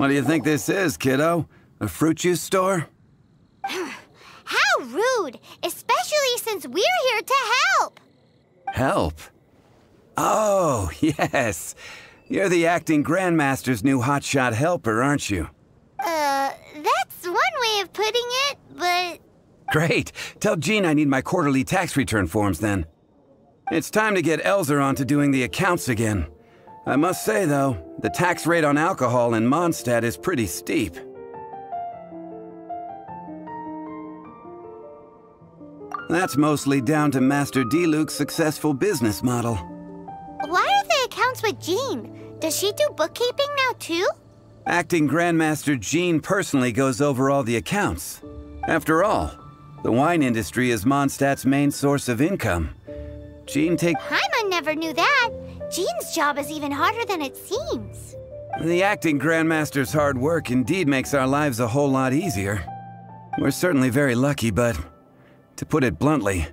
What do you think this is, kiddo? A fruit juice store? How rude! Especially since we're here to help! Help? Oh, yes. You're the acting Grandmaster's new hotshot helper, aren't you? Uh, that's one way of putting it, but... Great. Tell Jean I need my quarterly tax return forms then. It's time to get Elzer on to doing the accounts again. I must say, though, the tax rate on alcohol in Mondstadt is pretty steep. That's mostly down to Master Diluc's successful business model. Why are the accounts with Jean? Does she do bookkeeping now too? Acting Grandmaster Jean personally goes over all the accounts. After all, the wine industry is Mondstadt's main source of income. Jean take- Paimon never knew that. Jean's job is even harder than it seems. The acting Grandmaster's hard work indeed makes our lives a whole lot easier. We're certainly very lucky, but to put it bluntly,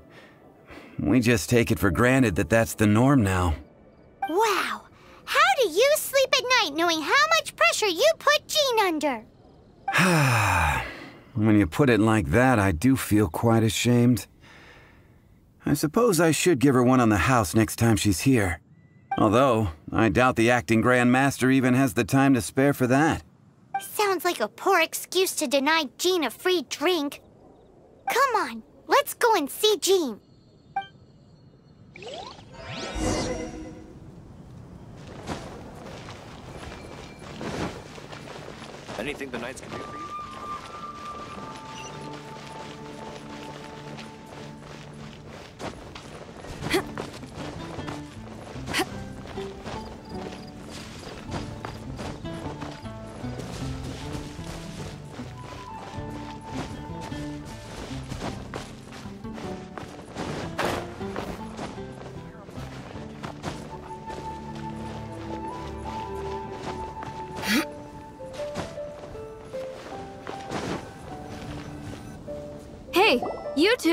we just take it for granted that that's the norm now. Wow. How do you sleep at night knowing how much pressure you put Jean under? when you put it like that, I do feel quite ashamed. I suppose I should give her one on the house next time she's here. Although, I doubt the acting Grand Master even has the time to spare for that. Sounds like a poor excuse to deny Jean a free drink. Come on, let's go and see Jean. Anything the Knights can do for you? Hey,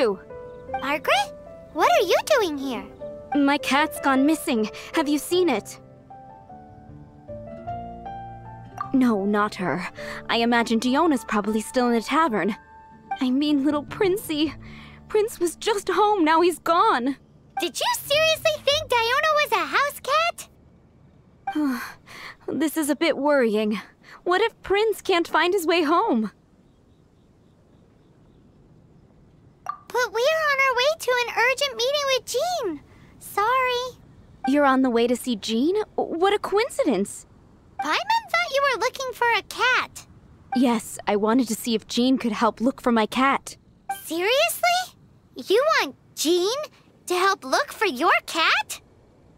you! Margaret? What are you doing here? My cat's gone missing. Have you seen it? No, not her. I imagine Diona's probably still in the tavern. I mean, little Princey. Prince was just home, now he's gone. Did you seriously think Diona was a house cat? This is a bit worrying. What if Prince can't find his way home? But we are on our way to an urgent meeting with Jean. Sorry. You're on the way to see Jean? What a coincidence! Paimon thought you were looking for a cat. Yes, I wanted to see if Jean could help look for my cat. Seriously? You want Jean to help look for your cat?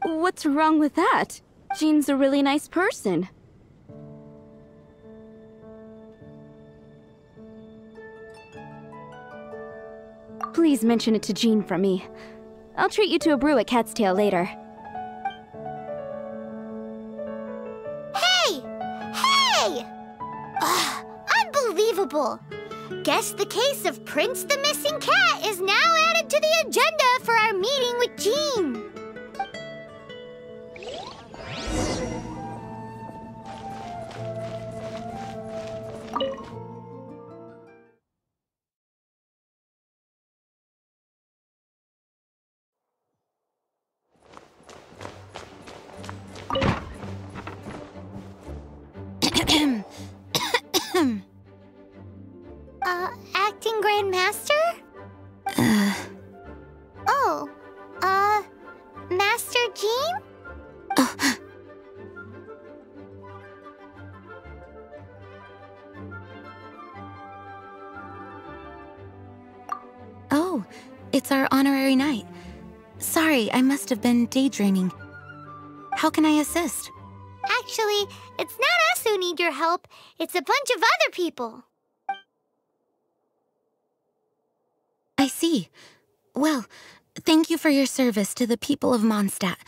What's wrong with that? Jean's a really nice person. Please mention it to Jean from me. I'll treat you to a brew at Cat's Tail later. Hey! Hey! Ugh, unbelievable! Guess the case of Prince the Missing Cat is now added to the agenda for our meeting with Jean. Oh, it's our honorary knight. Sorry, I must have been daydreaming. How can I assist? Actually, it's not us who need your help. It's a bunch of other people. I see. Well, thank you for your service to the people of Mondstadt.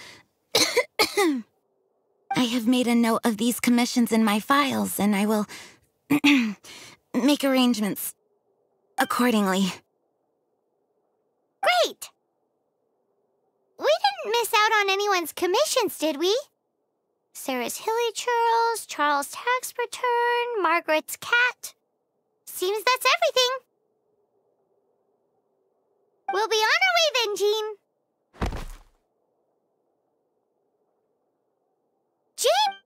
I have made a note of these commissions in my files, and I will make arrangements accordingly. Great! We didn't miss out on anyone's commissions, did we? Sarah's Hilichurls, Charles' tax return, Margaret's cat. Seems that's everything. We'll be on our way then, Jean. Jean!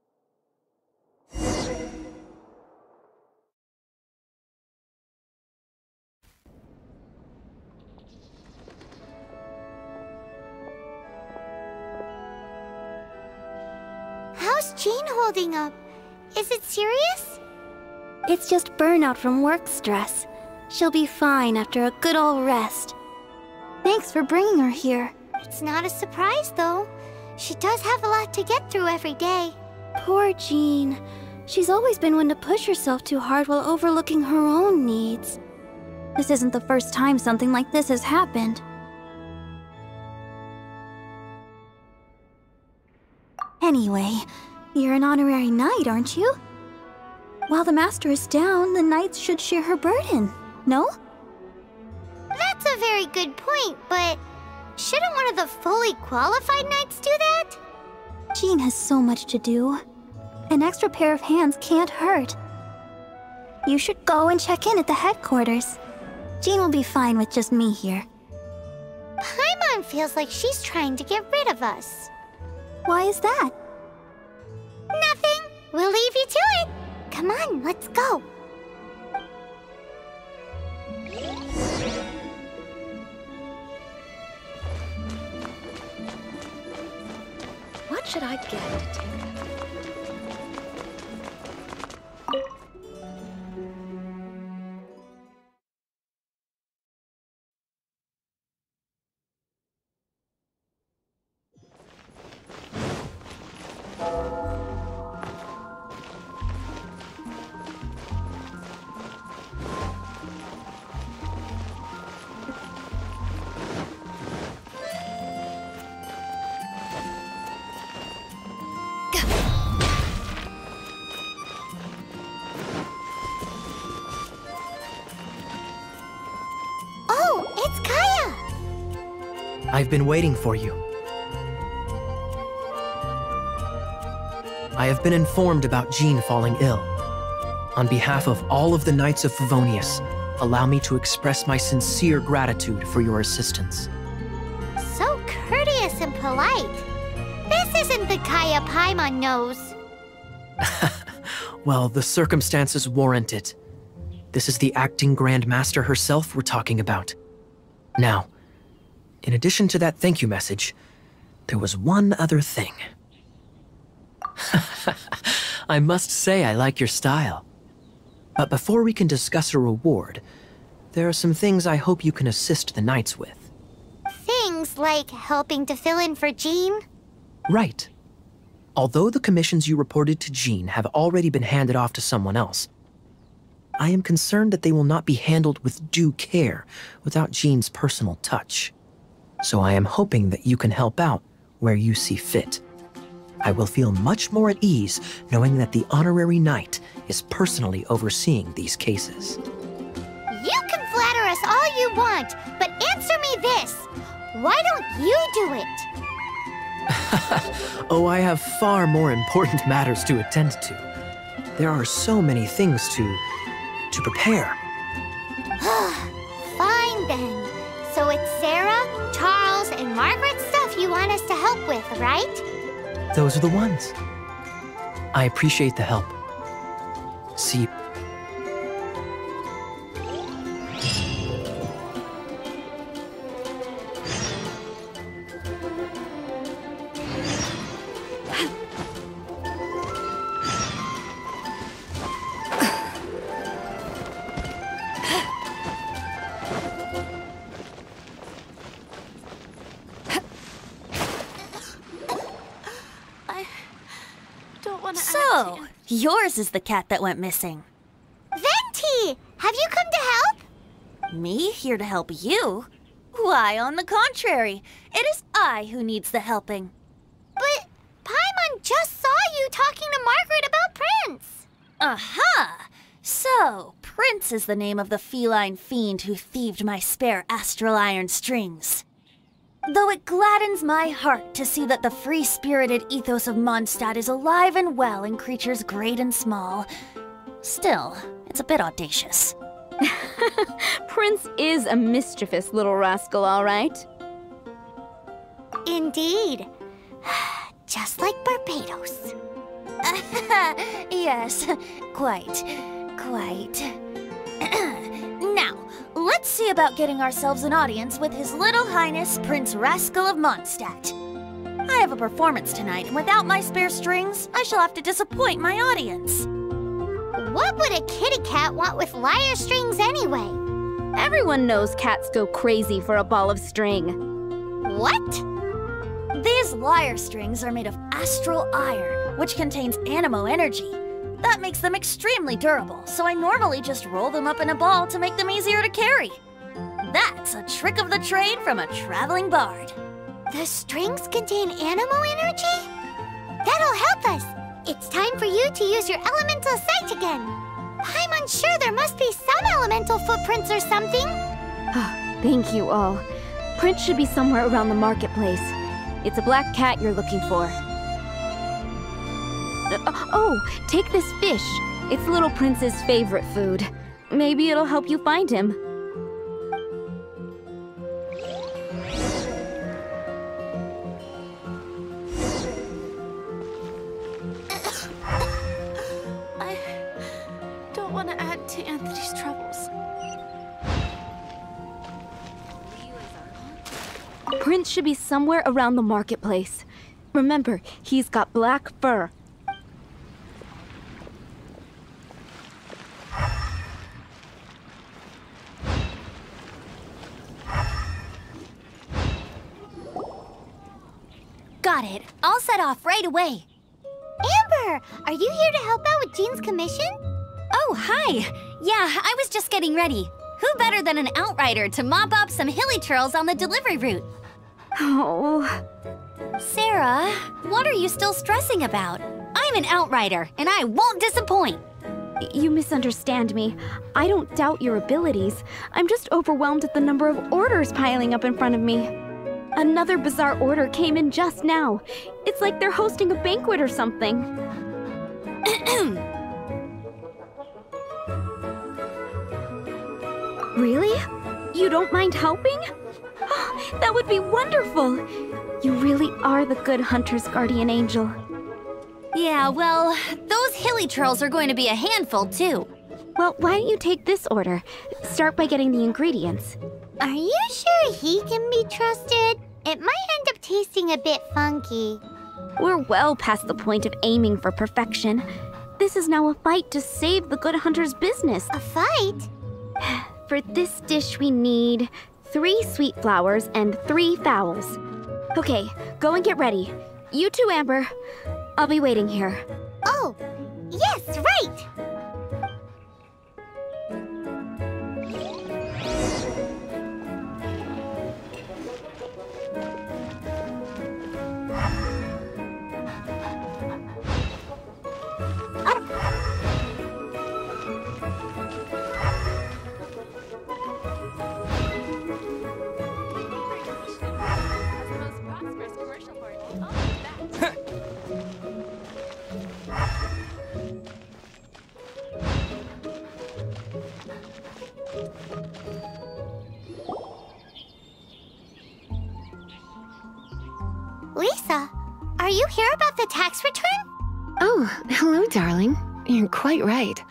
Jean holding up? Is it serious? It's just burnout from work stress. She'll be fine after a good old rest. Thanks for bringing her here. It's not a surprise, though. She does have a lot to get through every day. Poor Jean. She's always been one to push herself too hard while overlooking her own needs. This isn't the first time something like this has happened. Anyway, you're an honorary knight, aren't you? While the master is down, the knights should share her burden, no? That's a very good point, but shouldn't one of the fully qualified knights do that? Jean has so much to do. An extra pair of hands can't hurt. You should go and check in at the headquarters. Jean will be fine with just me here. Paimon feels like she's trying to get rid of us. Why is that? Nothing. We'll leave you to it. Come on, let's go. What should I get to take I've been waiting for you. I have been informed about Jean falling ill. On behalf of all of the Knights of Favonius, allow me to express my sincere gratitude for your assistance. So courteous and polite. This isn't the Kaeya Paimon knows. Well, the circumstances warrant it. This is the acting Grand Master herself we're talking about. Now, in addition to that thank you message, there was one other thing. I must say I like your style. But before we can discuss a reward, there are some things I hope you can assist the knights with. Things like helping to fill in for Jean. Right. Although the commissions you reported to Jean have already been handed off to someone else, I am concerned that they will not be handled with due care without Jean's personal touch. So I am hoping that you can help out where you see fit. I will feel much more at ease knowing that the honorary knight is personally overseeing these cases. You can flatter us all you want, but answer me this. Why don't you do it? oh, I have far more important matters to attend to. There are so many things to to prepare. with, right? Those are the ones. I appreciate the help. See, is the cat that went missing. Venti, have you come to help? Me here to help you? Why, on the contrary, it is I who needs the helping. But Paimon just saw you talking to Margaret about Prince. Aha! So, Prince is the name of the feline fiend who thieved my spare astral iron strings. Though it gladdens my heart to see that the free spirited ethos of Mondstadt is alive and well in creatures great and small, still, it's a bit audacious. Prince is a mischievous little rascal, all right. Indeed. Just like Barbatos. yes, quite, quite. Now, let's see about getting ourselves an audience with His Little Highness Prince Rascal of Mondstadt. I have a performance tonight, and without my spare strings, I shall have to disappoint my audience. What would a kitty cat want with lyre strings anyway? Everyone knows cats go crazy for a ball of string. What? These lyre strings are made of astral iron, which contains anemo energy. That makes them extremely durable, so I normally just roll them up in a ball to make them easier to carry. That's a trick of the trade from a traveling bard. The strings contain anemo energy? That'll help us. It's time for you to use your elemental sight again. I'm unsure there must be some elemental footprints or something. Ah, thank you all. Prince should be somewhere around the marketplace. It's a black cat you're looking for. Uh, oh, take this fish. It's Little Prince's favorite food. Maybe it'll help you find him. I don't want to add to Anthony's troubles. Prince should be somewhere around the marketplace. Remember, he's got black fur. Got it. I'll set off right away. Amber, are you here to help out with Jean's commission? Oh, hi! Yeah, I was just getting ready. Who better than an outrider to mop up some hilichurls on the delivery route? Oh, Sarah, what are you still stressing about? I'm an outrider, and I won't disappoint. you misunderstand me. I don't doubt your abilities. I'm just overwhelmed at the number of orders piling up in front of me. Another bizarre order came in just now. It's like they're hosting a banquet or something. really? You don't mind helping? Oh, that would be wonderful. You really are the good hunter's guardian angel. Yeah, well, those hilichurls are going to be a handful, too. Well, why don't you take this order? Start by getting the ingredients. Are you sure he can be trusted? It might end up tasting a bit funky. We're well past the point of aiming for perfection. This is now a fight to save the good hunter's business. A fight? For this dish, we need three sweet flowers and three fowls. Okay, go and get ready. You too, Amber. I'll be waiting here. Oh, yes, right! Lisa, are you here about the tax return? Oh, hello, darling. You're quite right.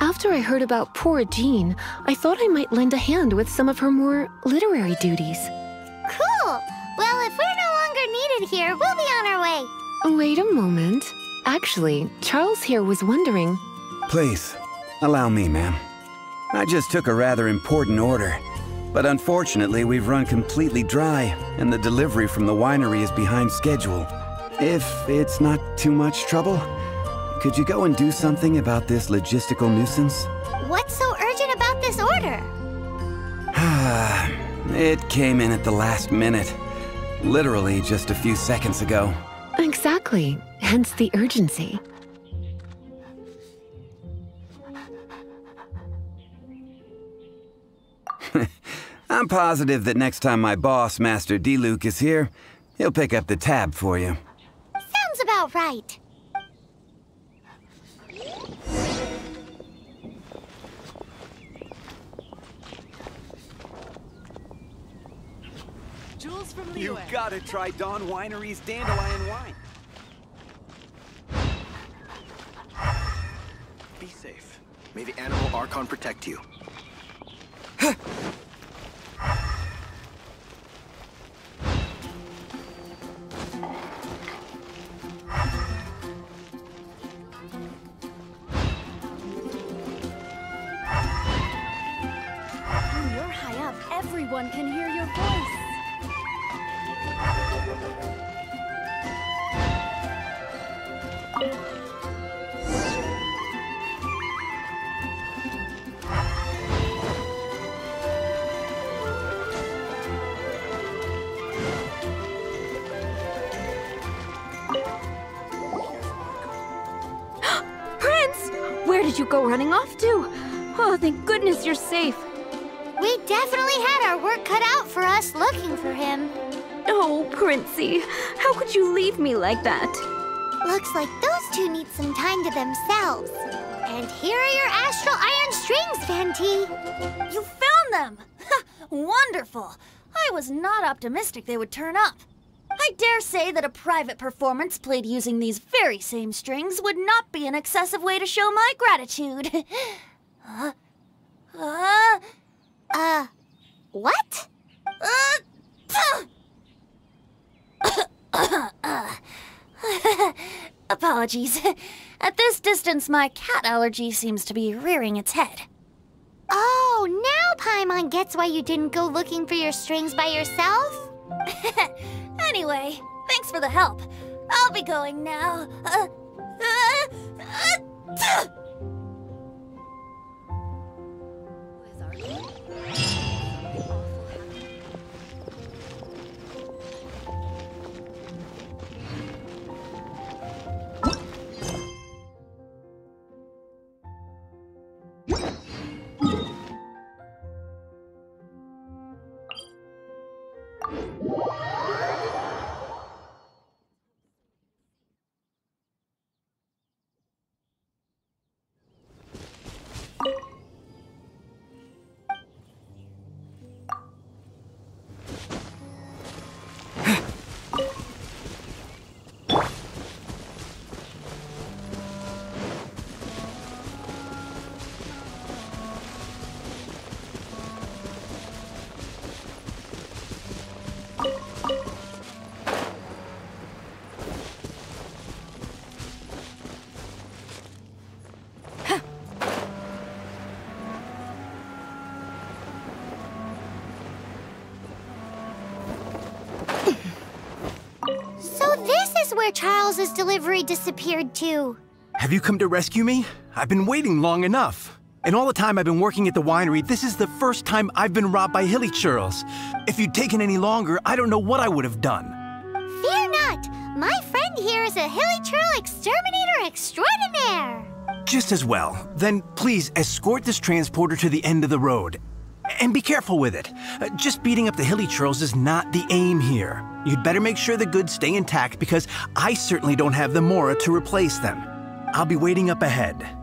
After I heard about poor Jean, I thought I might lend a hand with some of her more literary duties. Cool! Well, if we're no longer needed here, we'll be on our way. Wait a moment. Actually, Charles here was wondering. Please, allow me, ma'am. I just took a rather important order. But unfortunately, we've run completely dry, and the delivery from the winery is behind schedule. If it's not too much trouble, could you go and do something about this logistical nuisance? What's so urgent about this order? it came in at the last minute. Literally just a few seconds ago. Exactly. Hence the urgency. I'm positive that next time my boss, Master Diluc, is here, he'll pick up the tab for you. Sounds about right. Jules from You gotta try Dawn Winery's Dandelion Wine. Be safe. May the Anemo Archon protect you. Everyone can hear your voice. Prince! Where did you go running off to? Oh, thank goodness you're safe. We definitely had our work cut out for us looking for him. Oh, Princey, how could you leave me like that? Looks like those two need some time to themselves. And here are your astral iron strings, Venti. You found them! Wonderful! I was not optimistic they would turn up. I dare say that a private performance played using these very same strings would not be an excessive way to show my gratitude. uh, uh, Uh, what? uh, Apologies. At this distance, my cat allergy seems to be rearing its head. Oh, now Paimon gets why you didn't go looking for your strings by yourself? Anyway, thanks for the help. I'll be going now. Uh, uh, uh, This is where Charles's delivery disappeared to. Have you come to rescue me? I've been waiting long enough. And all the time I've been working at the winery, this is the first time I've been robbed by hilichurls. If you'd taken any longer, I don't know what I would have done. Fear not! My friend here is a hilichurl exterminator extraordinaire! Just as well. Then please escort this transporter to the end of the road. And be careful with it. Uh, Just beating up the hilichurls is not the aim here. You'd better make sure the goods stay intact because I certainly don't have the Mora to replace them. I'll be waiting up ahead.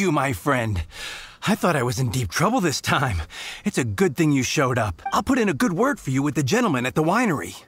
You, my friend. I thought I was in deep trouble this time. It's a good thing you showed up. I'll put in a good word for you with the gentleman at the winery.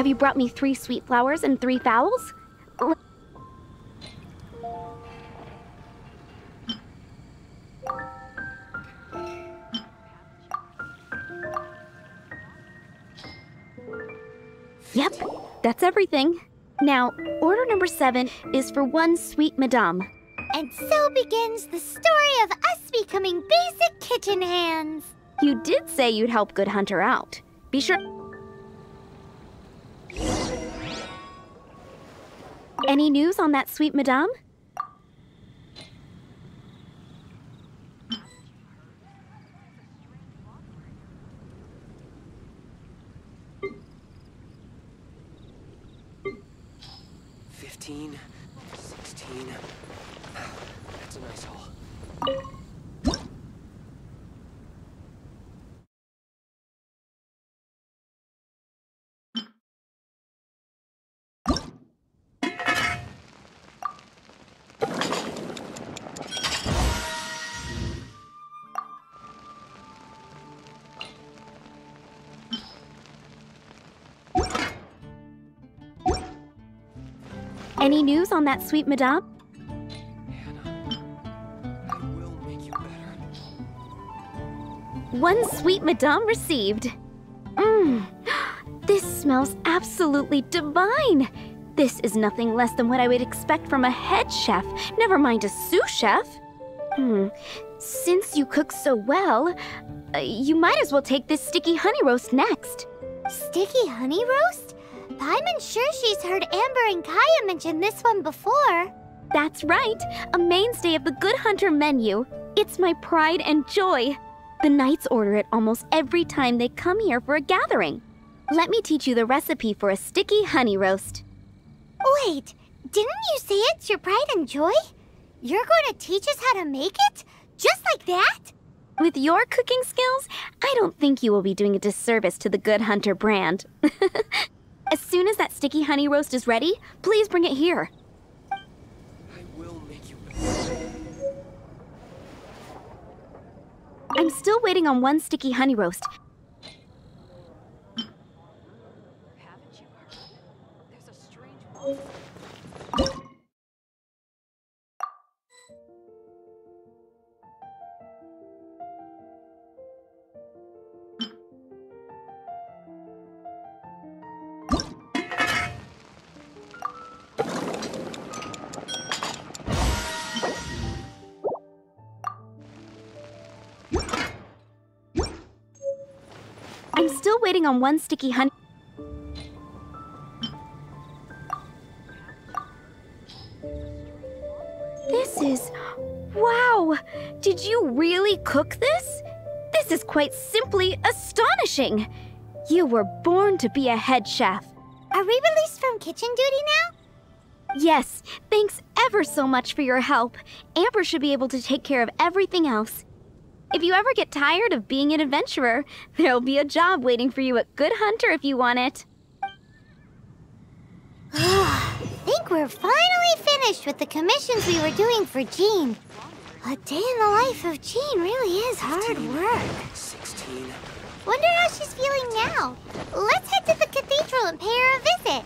Have you brought me three sweet flowers and three fowls? L- Yep, that's everything. Now, order number seven is for one sweet madame. And so begins the story of us becoming basic kitchen hands. You did say you'd help Good Hunter out. Be sure. Any news on that sweet madame? Any news on that sweet madame? One sweet madame received. Mmm, this smells absolutely divine. This is nothing less than what I would expect from a head chef, never mind a sous chef. Hmm, since you cook so well, uh, you might as well take this sticky honey roast next. Sticky honey roast? Paimon's sure she's heard Amber and Kaeya mention this one before. That's right, a mainstay of the Good Hunter menu. It's my pride and joy. The knights order it almost every time they come here for a gathering. Let me teach you the recipe for a sticky honey roast. Wait, didn't you say it's your pride and joy? You're going to teach us how to make it? Just like that? With your cooking skills, I don't think you will be doing a disservice to the Good Hunter brand. as soon as that sticky honey roast is ready, please bring it here. I'm still waiting on one sticky honey roast. Waiting on one sticky honey. This is. Wow! Did you really cook this? This is quite simply astonishing! You were born to be a head chef. Are we released from kitchen duty now? Yes, thanks ever so much for your help. Amber should be able to take care of everything else. If you ever get tired of being an adventurer, there'll be a job waiting for you at Good Hunter if you want it. I think we're finally finished with the commissions we were doing for Jean. A day in the life of Jean really is hard work. 16. Wonder how she's feeling now. Let's head to the cathedral and pay her a visit.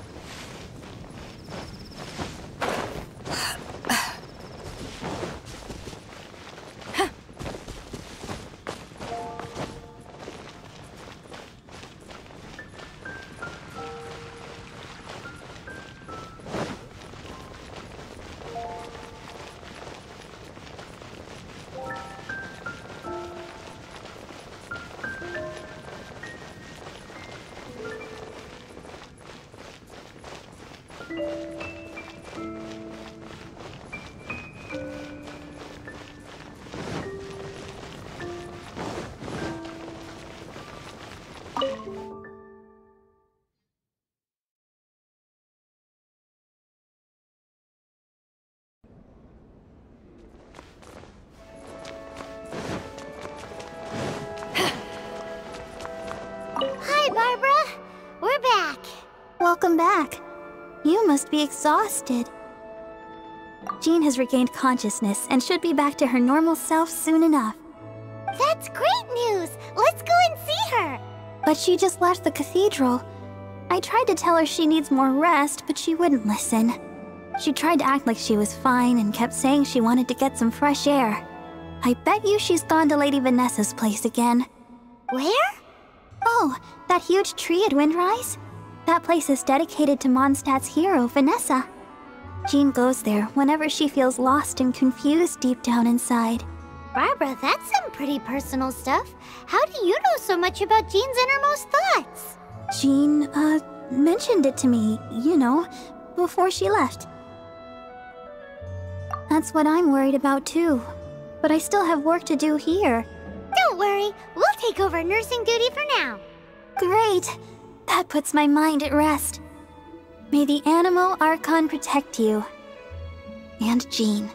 Welcome back. You must be exhausted. Jean has regained consciousness and should be back to her normal self soon enough. That's great news. Let's go and see her. But she just left the cathedral. I tried to tell her she needs more rest, but she wouldn't listen. She tried to act like she was fine and kept saying she wanted to get some fresh air. I bet you she's gone to Lady Vanessa's place again. Where? Oh, that huge tree at Windrise? That place is dedicated to Mondstadt's hero, Vanessa. Jean goes there whenever she feels lost and confused deep down inside. Barbara, that's some pretty personal stuff. How do you know so much about Jean's innermost thoughts? Jean, uh, mentioned it to me, you know, before she left. That's what I'm worried about too. But I still have work to do here. Don't worry, we'll take over nursing duty for now. Great! That puts my mind at rest. May the Anemo Archon protect you. And Jean.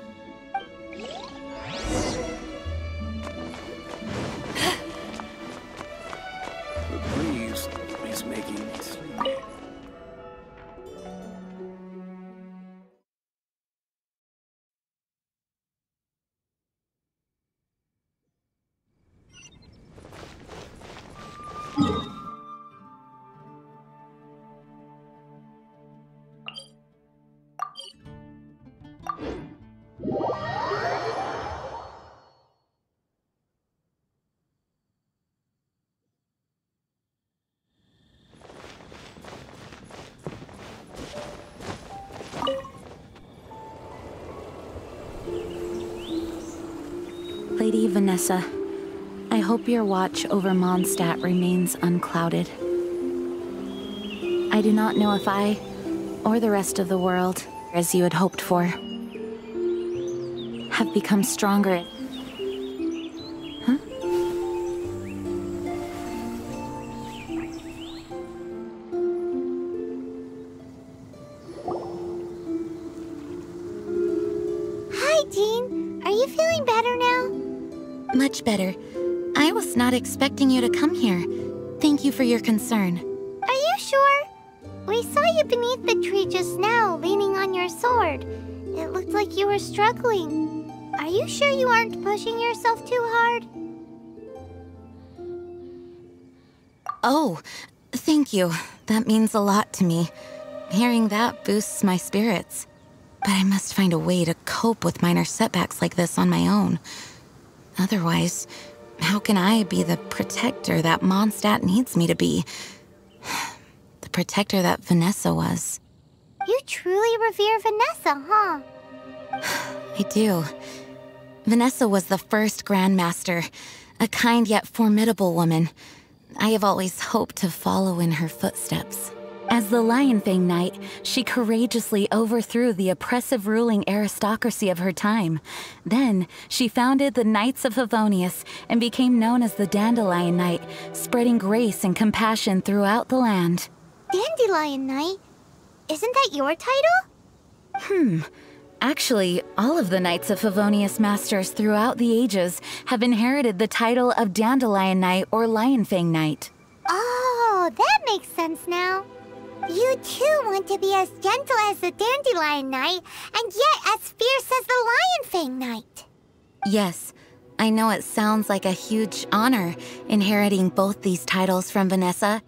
Vanessa, I hope your watch over Mondstadt remains unclouded. I do not know if I, or the rest of the world, as you had hoped for, have become stronger. Expecting you to come here. Thank you for your concern. Are you sure? We saw you beneath the tree just now, leaning on your sword. It looked like you were struggling. Are you sure you aren't pushing yourself too hard? Oh, thank you. That means a lot to me. Hearing that boosts my spirits. But I must find a way to cope with minor setbacks like this on my own. Otherwise, how can I be the protector that Mondstadt needs me to be? The protector that Vanessa was. You truly revere Vanessa, huh? I do. Vanessa was the first Grandmaster, a kind yet formidable woman. I have always hoped to follow in her footsteps. As the Lionfang Knight, she courageously overthrew the oppressive ruling aristocracy of her time. Then, she founded the Knights of Favonius and became known as the Dandelion Knight, spreading grace and compassion throughout the land. Dandelion Knight? Isn't that your title? Hmm. Actually, all of the Knights of Favonius Masters throughout the ages have inherited the title of Dandelion Knight or Lionfang Knight. Oh, that makes sense now. You too want to be as gentle as the Dandelion Knight, and yet as fierce as the Lionfang Knight. Yes, I know it sounds like a huge honor inheriting both these titles from Vanessa,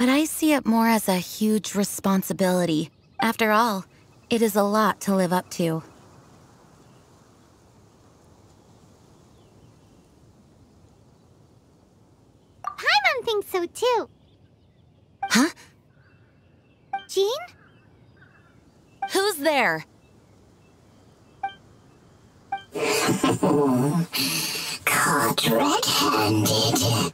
but I see it more as a huge responsibility. After all, it is a lot to live up to. Paimon thinks so too. Huh? Jean? Who's there? Caught red-handed.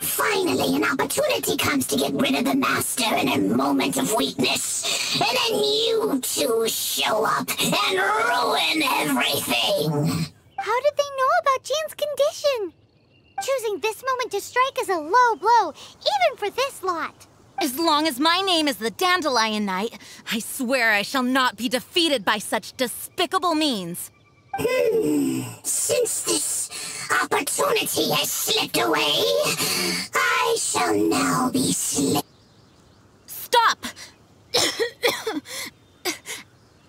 Finally, an opportunity comes to get rid of the Master in a moment of weakness. And then you two show up and ruin everything. How did they know about Jean's condition? Choosing this moment to strike is a low blow, even for this lot. As long as my name is the Dandelion Knight, I swear I shall not be defeated by such despicable means. Hmm. Since this opportunity has slipped away, I shall now be slipped. Stop!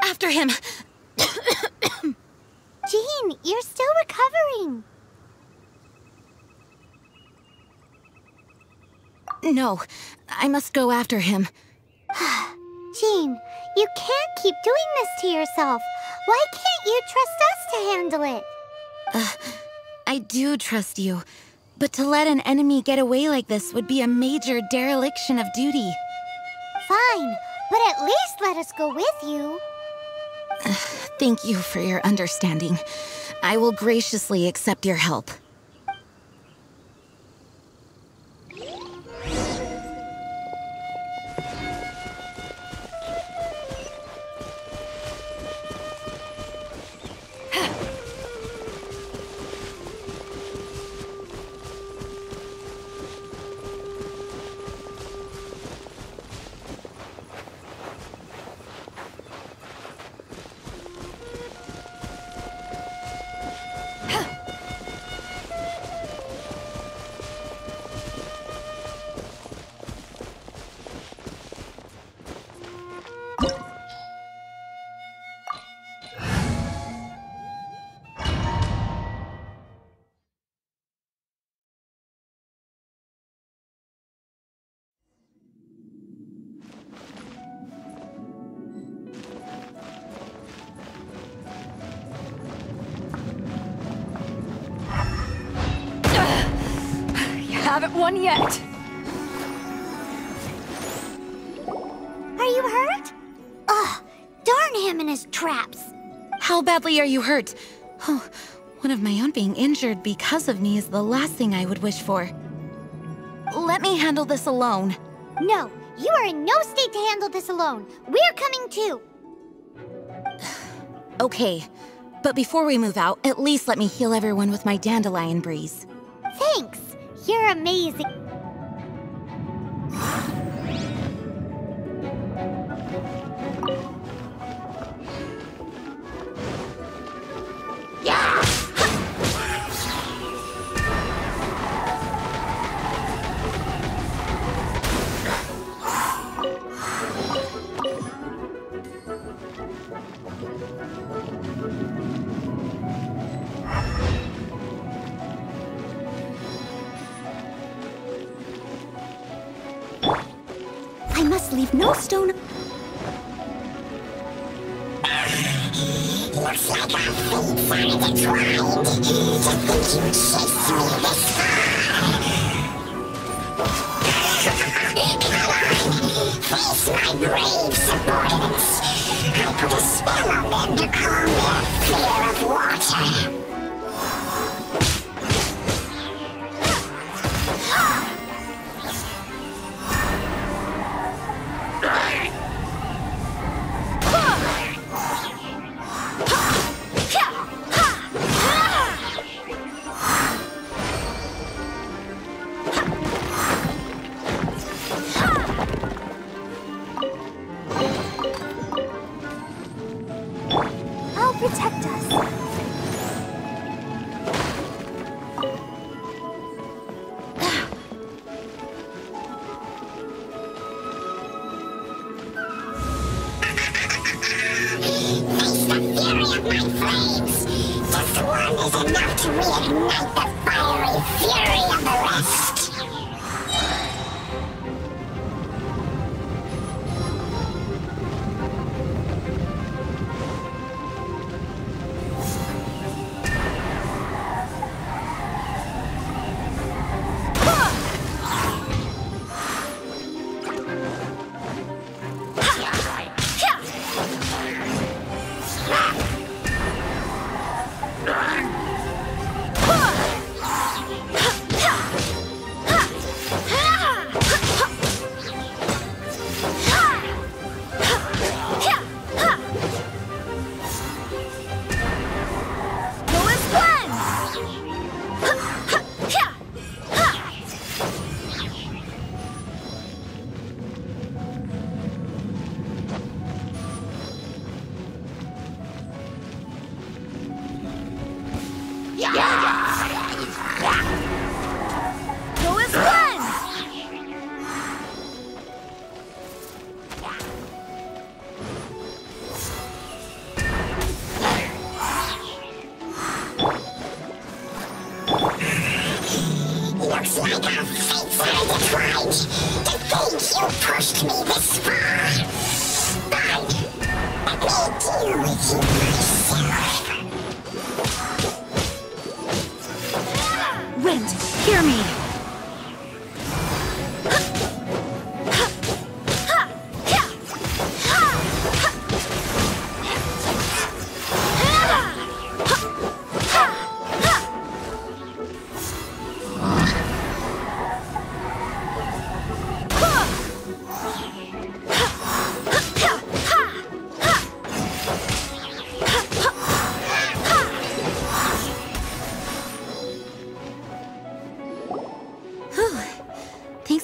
After him! Jean, you're still recovering. No, I must go after him. Jean, you can't keep doing this to yourself. Why can't you trust us to handle it? Uh, I do trust you, but to let an enemy get away like this would be a major dereliction of duty. Fine, but at least let us go with you. Uh, thank you for your understanding. I will graciously accept your help. Haven't won yet. Are you hurt? Ugh, darn him and his traps. How badly are you hurt? Oh, one of my own being injured because of me is the last thing I would wish for. Let me handle this alone. No, you are in no state to handle this alone. We're coming too. okay, but before we move out, at least let me heal everyone with my dandelion breeze. Thanks. You're amazing. Stone. Looks like our fates are intertwined. To think you chased me this far. Face my brave subordinates. I put a spell on them to calm their fear of water.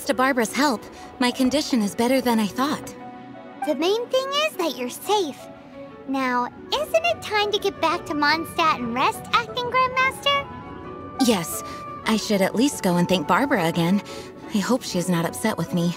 To Barbara's help, my condition is better than I thought. The main thing is that you're safe. Now, isn't it time to get back to Mondstadt and rest, Acting Grandmaster? Yes, I should at least go and thank Barbara again. I hope she's not upset with me.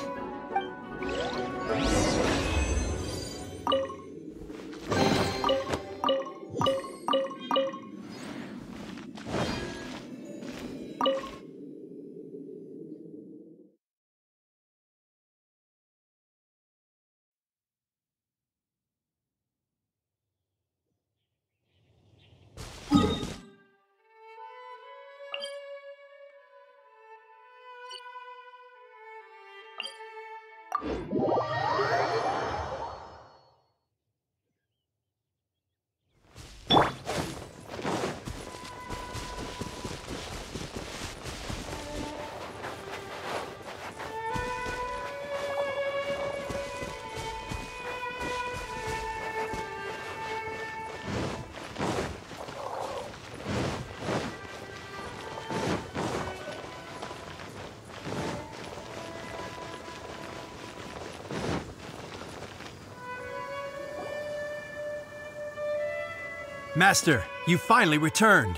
Master, you finally returned.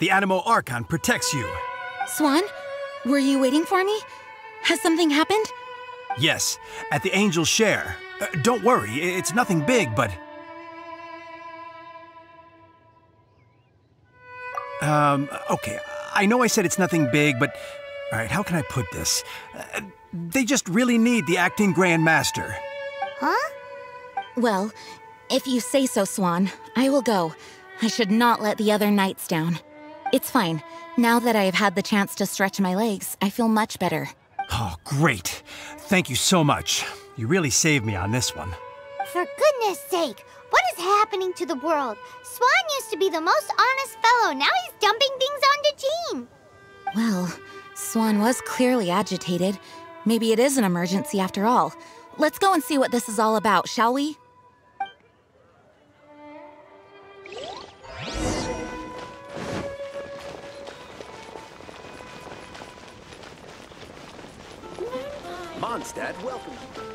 The Anemo Archon protects you. Swan, were you waiting for me? Has something happened? Yes, at the Angel's Share. Uh, don't worry, it's nothing big, but. Um, okay, I know I said it's nothing big, but. Alright, how can I put this? Uh, they just really need the acting Grand Master. Huh? Well, if you say so, Swan, I will go. I should not let the other knights down. It's fine. Now that I have had the chance to stretch my legs, I feel much better. Oh, great. Thank you so much. You really saved me on this one. For goodness sake, what is happening to the world? Swan used to be the most honest fellow. Now he's dumping things onto Jean. Well, Swan was clearly agitated. Maybe it is an emergency after all. Let's go and see what this is all about, shall we? Mondstadt welcomed him.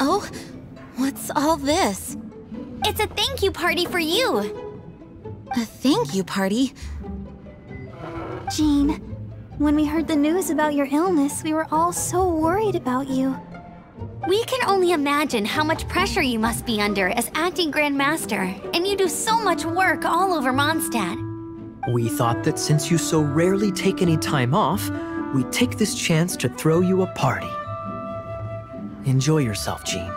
Oh, all this? It's a thank you party for you. A thank you party? Jean, when we heard the news about your illness, we were all so worried about you. We can only imagine how much pressure you must be under as acting Grand Master, and you do so much work all over Mondstadt. We thought that since you so rarely take any time off, we'd take this chance to throw you a party. Enjoy yourself, Jean.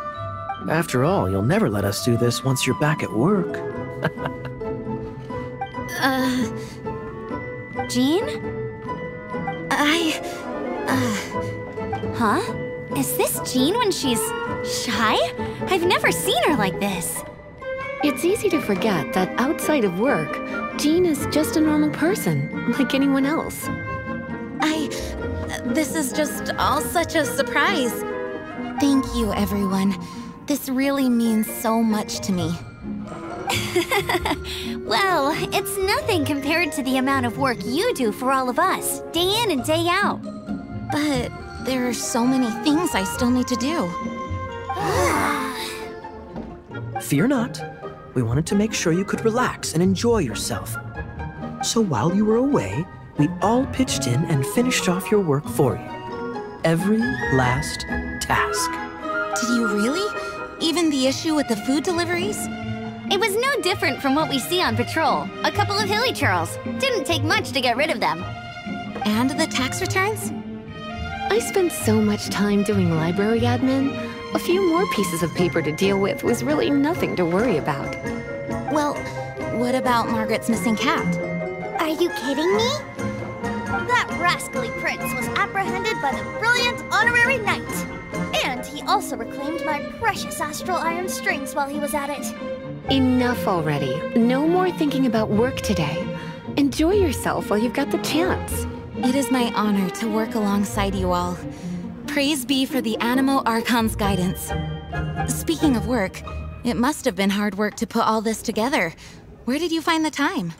After all, you'll never let us do this once you're back at work. uh. Jean? I. Uh. Huh? Is this Jean when she's shy? I've never seen her like this. It's easy to forget that outside of work, Jean is just a normal person, like anyone else. I. This is just all such a surprise. Thank you, everyone. This really means so much to me. well, it's nothing compared to the amount of work you do for all of us, day in and day out. But there are so many things I still need to do. Fear not. We wanted to make sure you could relax and enjoy yourself. So while you were away, we all pitched in and finished off your work for you. Every last task. Did you really? Even the issue with the food deliveries? It was no different from what we see on patrol. A couple of hilichurls. Didn't take much to get rid of them. And the tax returns? I spent so much time doing library admin. A few more pieces of paper to deal with was really nothing to worry about. Well, what about Margaret's missing cat? Are you kidding me? That rascally prince was apprehended by the brilliant honorary knight. And he also reclaimed my precious astral iron strings while he was at it. Enough already. No more thinking about work today. Enjoy yourself while you've got the chance. It is my honor to work alongside you all. Praise be for the Anemo Archon's guidance. Speaking of work, it must have been hard work to put all this together. Where did you find the time?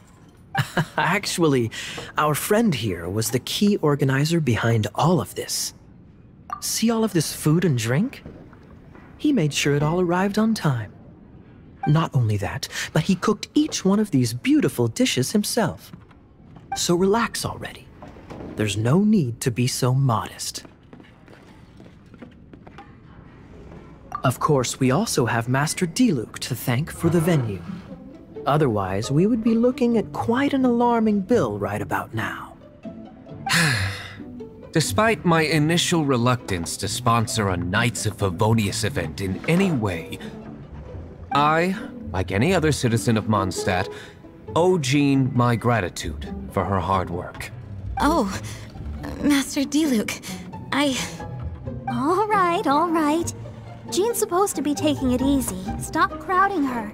Actually, our friend here was the key organizer behind all of this. See all of this food and drink? He made sure it all arrived on time. Not only that, but he cooked each one of these beautiful dishes himself. So relax already. There's no need to be so modest. Of course, we also have Master Diluc to thank for the venue. Otherwise, we would be looking at quite an alarming bill right about now. Despite my initial reluctance to sponsor a Knights of Favonius event in any way, I, like any other citizen of Mondstadt, owe Jean my gratitude for her hard work. Oh, Master Diluc, I... All right, all right. Jean's supposed to be taking it easy. Stop crowding her.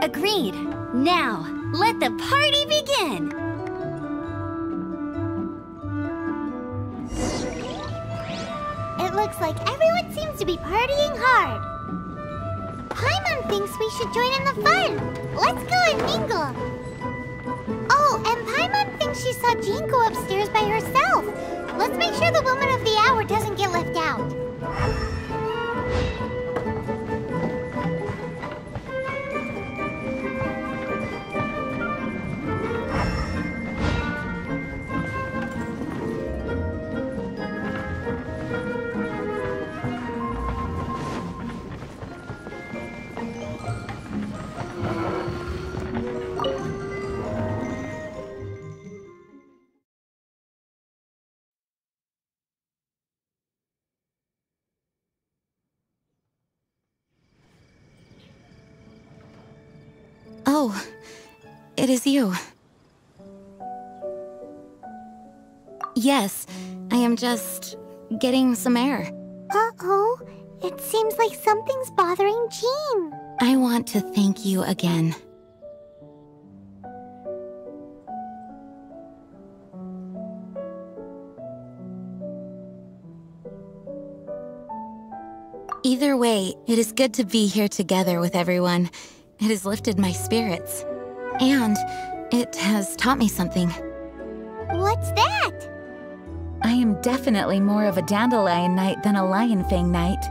Agreed. Now, let the party begin! Looks like everyone seems to be partying hard. Paimon thinks we should join in the fun. Let's go and mingle. Oh, and Paimon thinks she saw Jean go upstairs by herself. Let's make sure the woman of the hour doesn't get left out. Oh, it is you. Yes, I am just getting some air. Uh-oh. It seems like something's bothering Jean. I want to thank you again. Either way, it is good to be here together with everyone. It has lifted my spirits. And it has taught me something. What's that? I am definitely more of a dandelion knight than a lion fang knight.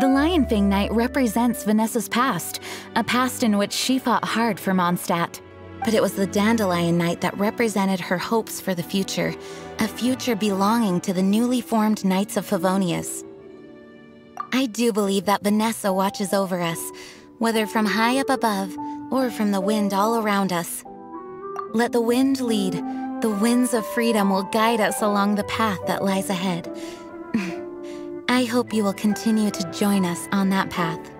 The Lionfang Knight represents Vanessa's past, a past in which she fought hard for Mondstadt. But it was the Dandelion knight that represented her hopes for the future, a future belonging to the newly formed Knights of Favonius. I do believe that Vanessa watches over us, whether from high up above or from the wind all around us. Let the wind lead. The winds of freedom will guide us along the path that lies ahead. I hope you will continue to join us on that path.